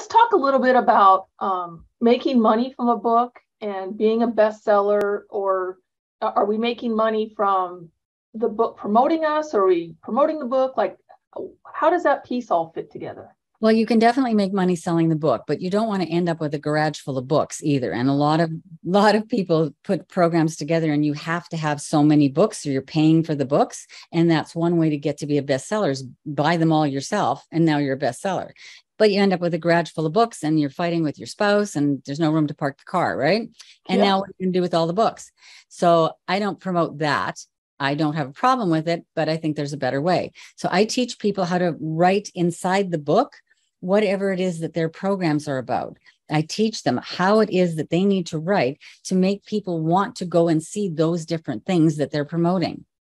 let's talk a little bit about um, making money from a book and being a bestseller or are we making money from the book promoting us or are we promoting the book like how does that piece all fit together well, you can definitely make money selling the book, but you don't want to end up with a garage full of books either. And a lot of a lot of people put programs together and you have to have so many books or you're paying for the books. And that's one way to get to be a bestseller is buy them all yourself. And now you're a bestseller. But you end up with a garage full of books and you're fighting with your spouse and there's no room to park the car, right? And yeah. now what are you going to do with all the books? So I don't promote that. I don't have a problem with it, but I think there's a better way. So I teach people how to write inside the book whatever it is that their programs are about. I teach them how it is that they need to write to make people want to go and see those different things that they're promoting.